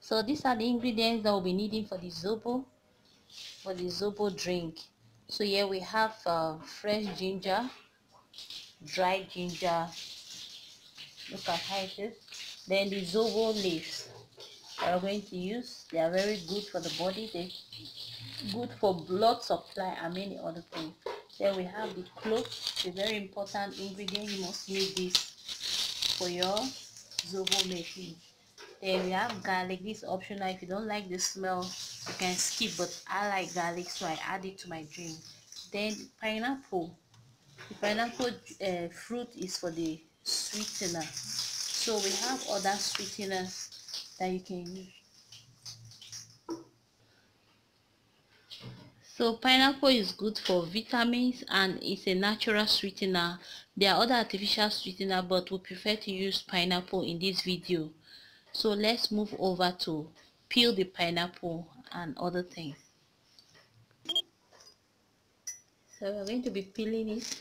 so these are the ingredients that we'll be needing for the zobo for the zobo drink. So here we have uh, fresh ginger dried ginger. Look at how it is. Then the zobo leaves that we're going to use. They are very good for the body. They good for blood supply and many other things then we have the cloves a very important ingredient. You must need this for your zobo making then we have garlic. This is optional. If you don't like the smell you can skip but i like garlic so i add it to my drink. Then pineapple. The pineapple uh, fruit is for the sweetener. So we have other sweeteners that you can use. So pineapple is good for vitamins and it's a natural sweetener. There are other artificial sweetener but we prefer to use pineapple in this video so let's move over to peel the pineapple and other things. So we're going to be peeling it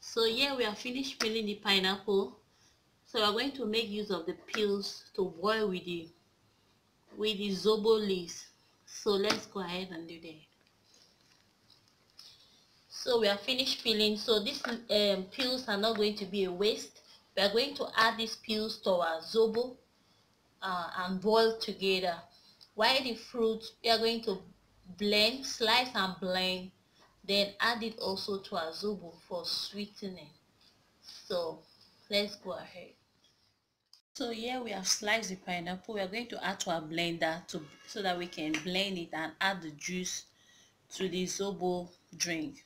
so here we are finished peeling the pineapple. So we're going to make use of the peels to boil with the with the zobo leaves. So let's go ahead and do that. So we are finished peeling. So these um, peels are not going to be a waste. We are going to add these peels to our zobo uh, and boil together. While the fruit we are going to blend slice and blend then add it also to our zobo for sweetening so let's go ahead. So here we have sliced the pineapple. We are going to add to our blender to so that we can blend it and add the juice to the zobo drink.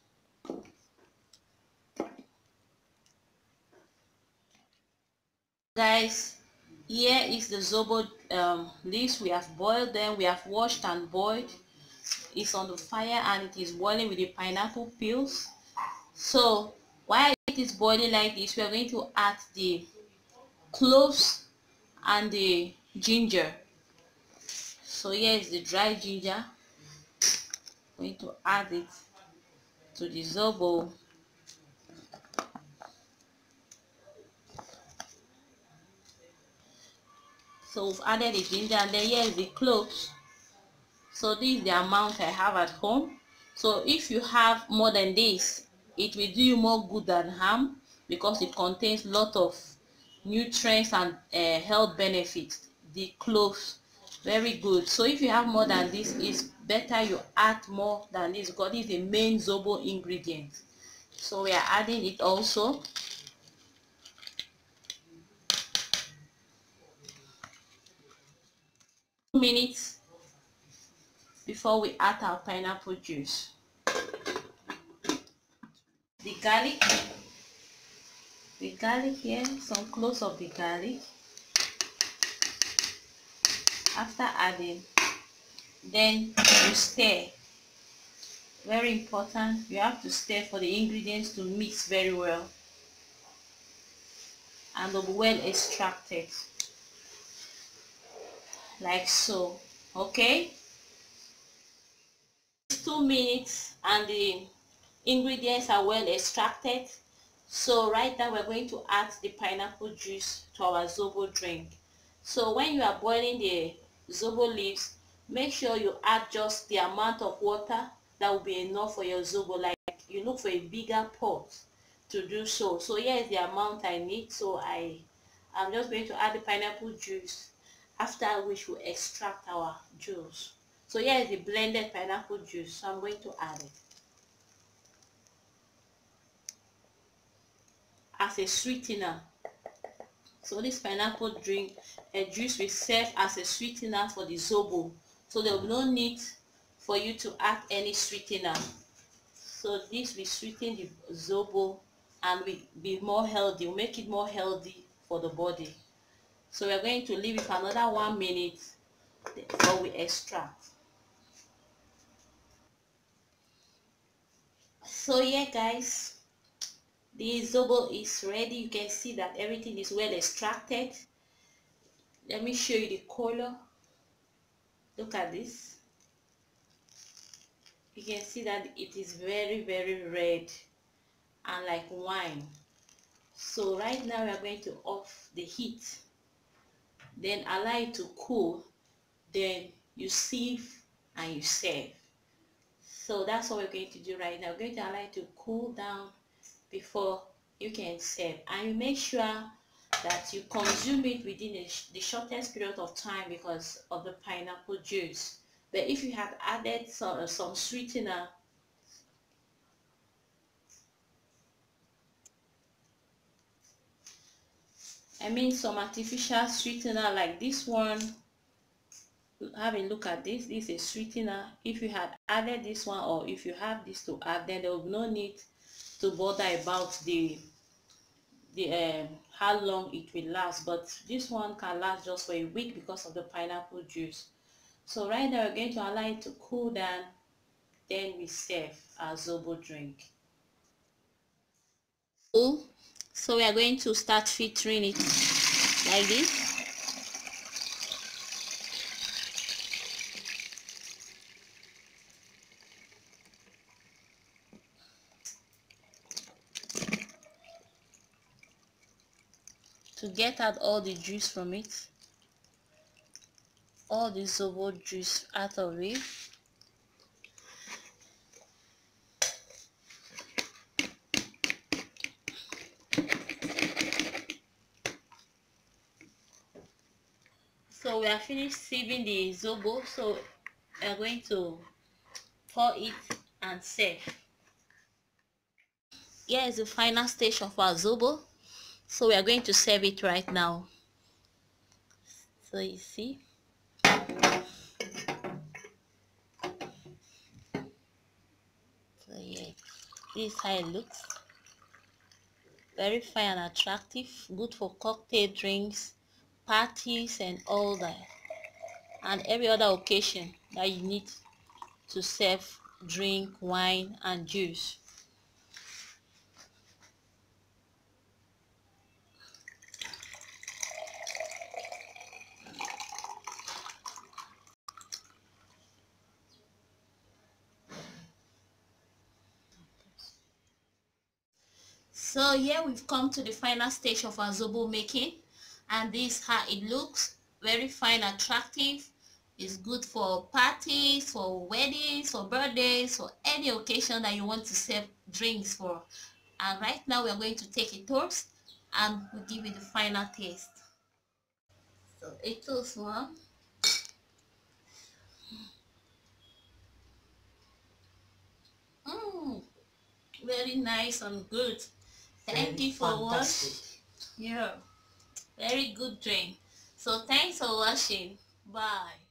Guys here is the zobo um, leaves we have boiled them we have washed and boiled. It's on the fire and it is boiling with the pineapple peels. So while it is boiling like this we are going to add the cloves and the ginger. So here is the dry ginger. I'm going to add it to the zobo. So we've added the ginger and then here is the cloves. So this is the amount i have at home. So if you have more than this it will do you more good than harm because it contains lot of nutrients and uh, health benefits. The cloves very good. So if you have more than this it's better you add more than this because is the main zobo ingredient. So we are adding it also. Minutes before we add our pineapple juice. The garlic, the garlic here, some cloves of the garlic. After adding, then you stir. Very important, you have to stir for the ingredients to mix very well and be well extracted like so okay two minutes and the ingredients are well extracted. So right now we're going to add the pineapple juice to our zobo drink. So when you are boiling the zobo leaves make sure you add just the amount of water that will be enough for your zobo like you look for a bigger pot to do so. So here is the amount i need. So i i'm just going to add the pineapple juice after which we extract our juice. So here is the blended pineapple juice. So I'm going to add it. As a sweetener. So this pineapple drink, a juice will serve as a sweetener for the zobo. So there will be no need for you to add any sweetener. So this will sweeten the zobo and will be more healthy, will make it more healthy for the body. So we're going to leave it for another one minute before we extract. so yeah guys the zobo is ready. You can see that everything is well extracted. Let me show you the color. Look at this. You can see that it is very very red and like wine. So right now we are going to off the heat. Then allow it to cool. Then you sieve and you serve. So that's what we're going to do right now. We're going to allow it to cool down before you can serve and you make sure that you consume it within the shortest period of time because of the pineapple juice. But if you have added some, uh, some sweetener I mean some artificial sweetener like this one have a look at this. This is a sweetener. If you had added this one or if you have this to add then there will be no need to bother about the the um, how long it will last but this one can last just for a week because of the pineapple juice. So right now we're going to allow it to cool down then we serve our zobo drink. So we are going to start filtering it like this to get out all the juice from it. All the zobo juice out of it. So we are finished sieving the zobo. So we are going to pour it and serve. Here is the final stage of our zobo so we are going to serve it right now. So you see. So yeah this is how it looks. Very fine and attractive. Good for cocktail drinks parties and all that. And every other occasion that you need to serve drink wine and juice so here we've come to the final stage of our zobo making and this how it looks. Very fine attractive. It's good for parties for weddings for birthdays for any occasion that you want to serve drinks for. And right now we're going to take a toast and we'll give you the final taste. So a toast one mm, very nice and good Thank you for watching. Yeah. Very good drink. So thanks for watching. Bye.